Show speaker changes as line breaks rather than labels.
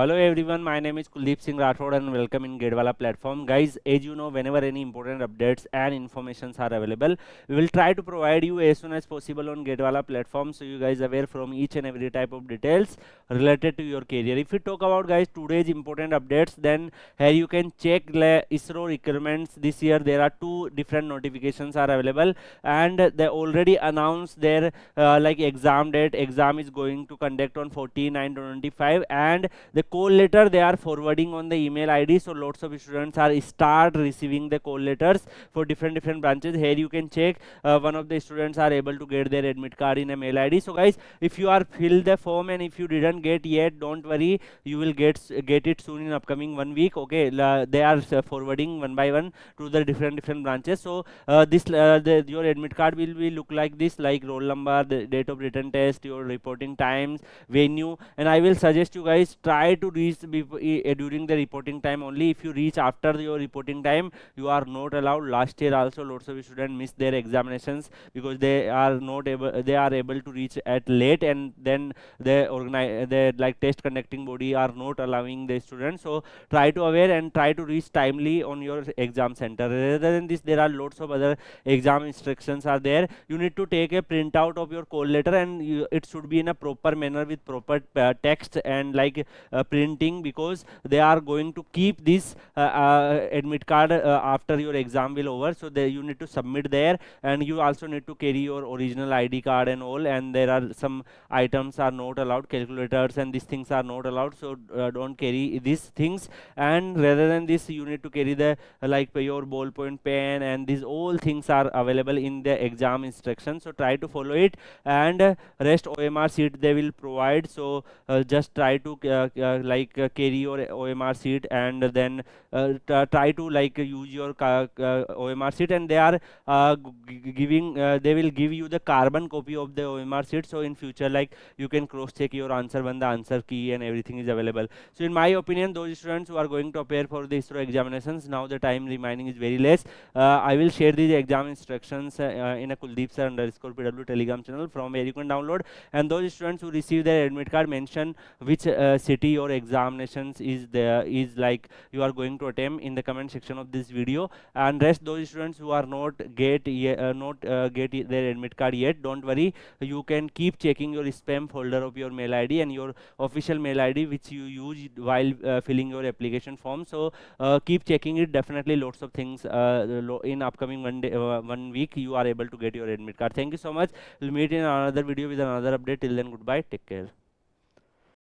Hello everyone, my name is Kuldeep Singh Rathod and welcome in GATE Wallah platform. Guys, as you know, whenever any important updates and informations are available, we will try to provide you as soon as possible on GATE Wallah platform so you guys are aware from each and every type of details related to your career. If we talk about guys today's important updates, then here you can check ISRO requirements this year. There are two different notifications are available and they already announced their uh, like exam date. Exam is going to conduct on 14 9 25 and the call letter they are forwarding on the email id so lots of students are start receiving the call letters for different different branches. Here you can check uh, one of the students are able to get their admit card in a mail id so guys if you are fill the form and if you didn't get yet don't worry you will get get it soon in upcoming one week okay? They are uh, forwarding one by one to the different different branches. So uh, this uh, the, your admit card will be look like this like roll number the date of written test your reporting times venue. And i will suggest you guys try to reach during the reporting time only. If you reach after your reporting time you are not allowed. Last year also lots of students miss their examinations because they are not able they are able to reach at late and then the organize the like test conducting body are not allowing the students. So try to aware and try to reach timely on your exam center. Rather than this there are lots of other exam instructions are there. You need to take a printout of your call letter and you, it should be in a proper manner with proper uh, text and like uh, printing because they are going to keep this uh, uh, admit card after your exam will over. So they, you need to submit there and you also need to carry your original id card and all. And there are some items are not allowed calculators and these things are not allowed. So uh, don't carry these things. And rather than this you need to carry the uh, like your ballpoint pen and these all things are available in the exam instructions so try to follow it and uh, rest omr sheet they will provide. So just try to Uh, like uh, carry your OMR sheet and then uh, uh, try to like use your uh, OMR sheet and they are uh, giving they will give you the carbon copy of the OMR sheet. So in future like you can cross check your answer when the answer key and everything is available. So in my opinion those students who are going to appear for the ISRO examinations now the time remaining is very less. I will share these exam instructions in a Kuldeep sir underscore PW telegram channel from where you can download. And those students who receive their admit card mention which city your examinations is there is like you are going to attempt in the comment section of this video. And rest those students who are not get uh, not uh, get their admit card yet don't worry. You can keep checking your spam folder of your mail id and your official mail id which you use while uh, filling your application form. So uh, keep checking it. Definitely lots of things uh, in upcoming one day uh, one week you are able to get your admit card. Thank you so much. We'll meet in another video with another update. Till then goodbye. Take care